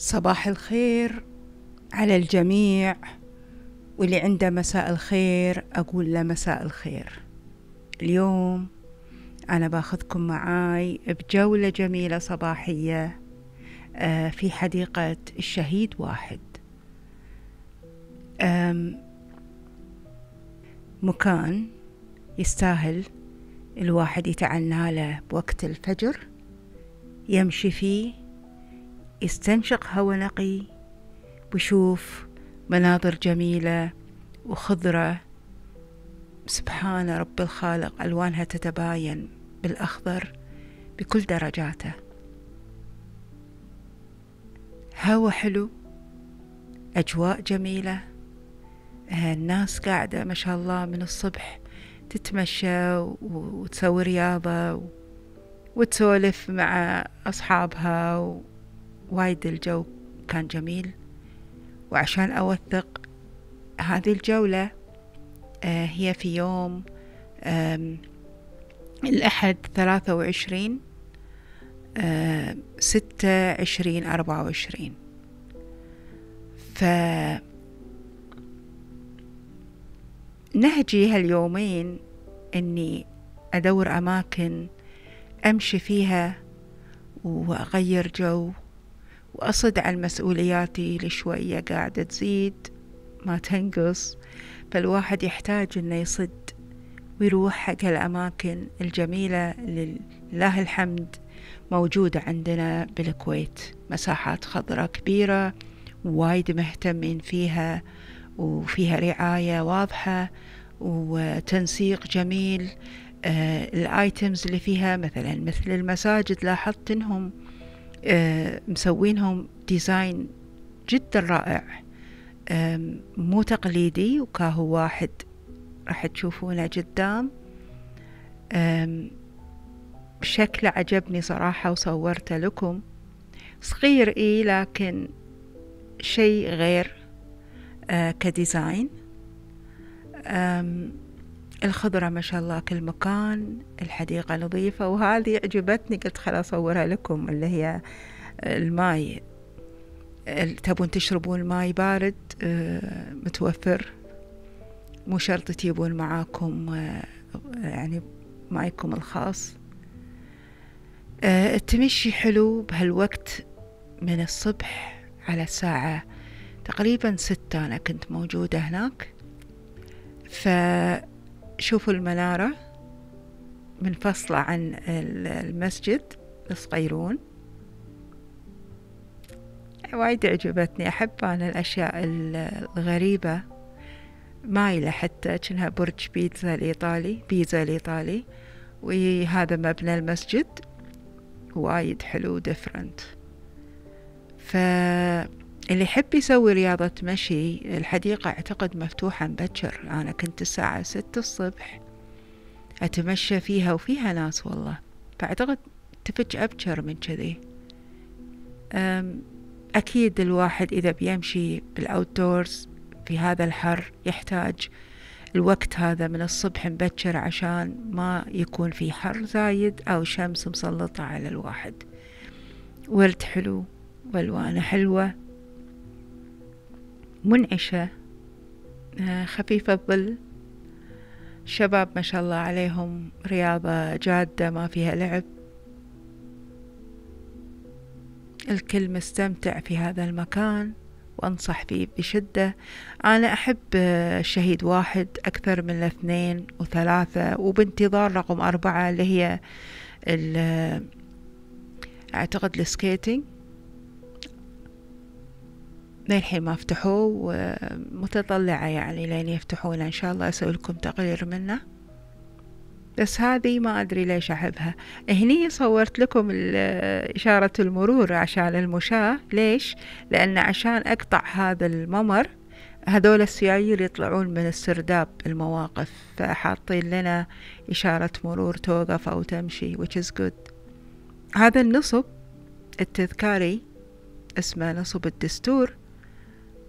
صباح الخير على الجميع واللي عنده مساء الخير أقول له مساء الخير. اليوم أنا باخذكم معاي بجولة جميلة صباحية آه، في حديقة الشهيد واحد. مكان يستاهل الواحد يتعنى له بوقت الفجر يمشي فيه يستنشق هواء نقي ويشوف مناظر جميلة وخضرة. سبحان رب الخالق ألوانها تتباين بالأخضر بكل درجاته. هوا حلو أجواء جميلة. الناس قاعدة ما شاء الله من الصبح تتمشى وتسوي رياضة وتسولف مع أصحابها وايد الجو كان جميل. وعشان أوثق هذه الجولة آه، هي في يوم الأحد ثلاثة وعشرين آه، ستة عشرين أربعة وعشرين. ف نهجي هاليومين إني أدور أماكن أمشي فيها وأغير جو وأصد عن مسؤولياتي لشوية قاعدة تزيد ما تنقص. فالواحد يحتاج إنه يصد ويروح حق الأماكن الجميلة لله الحمد موجودة عندنا بالكويت. مساحات خضراء كبيرة وايد مهتمين فيها وفيها رعاية واضحة وتنسيق جميل. آه ال items اللي فيها مثلا مثل المساجد لاحظت إنهم مسوينهم design جدا رائع. آه مو تقليدي وكاهو واحد راح تشوفونه قدام. شكله عجبني صراحة وصورته لكم. صغير إيه لكن شيء غير آه ك design. الخضرة ما شاء الله كل مكان الحديقة نظيفة وهذه عجبتني قلت خل أصورها لكم اللي هي الماي تبون تشربون ماي بارد آه، متوفر مو شرط تجيبون معاكم آه، يعني مايكم الخاص. آه، التمشي حلو بهالوقت من الصبح على الساعة تقريبا ستة أنا كنت موجودة هناك. فشوفوا المنارة منفصلة عن المسجد الصغيرون. وايد عجبتني أحب أنا الأشياء الغريبة. مايلة حتى كأنها برج بيتزا الإيطالي بيتزا الإيطالي. وهذا مبنى المسجد. وايد حلو ديفرنت فاللي يحب يسوي رياضة مشي الحديقة أعتقد مفتوحة مبكر أنا كنت الساعة ستة الصبح أتمشى فيها وفيها ناس والله. فأعتقد تفج أبكر من كذي. أكيد الواحد إذا بيمشي بالأوتدورز في هذا الحر يحتاج الوقت هذا من الصبح مبكر عشان ما يكون في حر زايد أو شمس مسلطة على الواحد. ورد حلو وألوانه حلوة. منعشة آه، خفيفة الظل شباب ما شاء الله عليهم رياضة جادة ما فيها لعب. الكل مستمتع في هذا المكان وأنصح فيه بشدة. أنا أحب الشهيد واحد أكثر من الاثنين وثلاثة وبانتظار رقم أربعة اللي هي أعتقد السكيتنج للحين ما فتحوه ومتطلعة يعني لين يفتحونه إن شاء الله أسوي لكم تقرير منه. بس هذه ما أدري ليش أحبها. هني صورت لكم إشارة المرور عشان المشاة. ليش؟ لأن عشان أقطع هذا الممر هذول السيايير يطلعون من السرداب المواقف فحاطين لنا إشارة مرور توقف أو تمشي which is good. هذا النصب التذكاري اسمه نصب الدستور.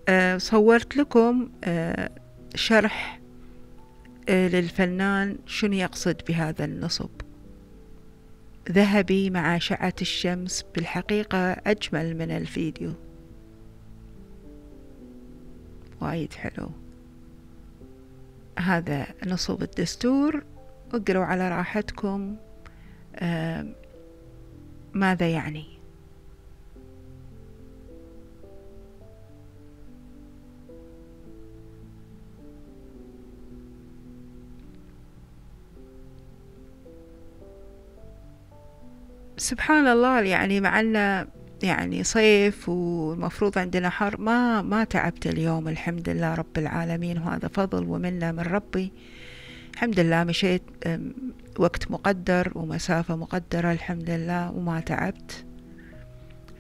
آه، صورت لكم آه، شرح آه، للفنان شنو يقصد بهذا النصب. ذهبي مع شعة الشمس بالحقيقة أجمل من الفيديو. وايد حلو. هذا نصب الدستور. اقروا على راحتكم ماذا يعني؟ سبحان الله يعني مع يعني صيف والمفروض عندنا حر ما ما تعبت اليوم الحمد لله رب العالمين وهذا فضل ومنة من ربي. الحمد لله مشيت وقت مقدر ومسافة مقدرة الحمد لله وما تعبت.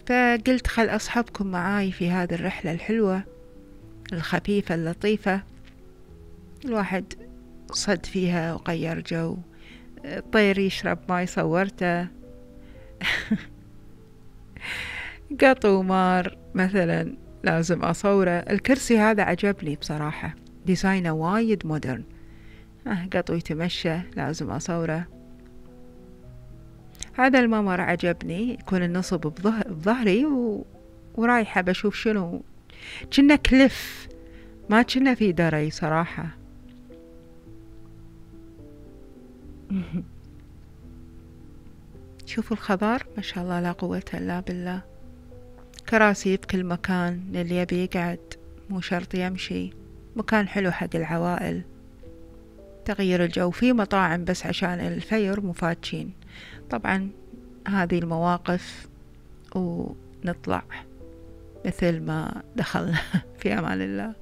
فقلت خل أصحبكم معاي في هذه الرحلة الحلوة الخفيفة اللطيفة. الواحد صد فيها وغير جو الطير يشرب ماي صورته. قطو مار مثلا لازم أصوره. الكرسي هذا عجبني بصراحة. design ه وايد modern. آه قطو يتمشى لازم أصوره. هذا الممر عجبني يكون النصب بظهري و... ورايحة بشوف شنو. كنا كلف. ما كنا في دري صراحة. شوفوا الخضار ما شاء الله لا قوة إلا بالله. كراسي بكل مكان للي يبي يقعد مو شرط يمشي. مكان حلو حق العوائل. تغيير الجو في مطاعم بس عشان الفير مفاتشين طبعا هذه المواقف ونطلع مثل ما دخلنا في أمان الله.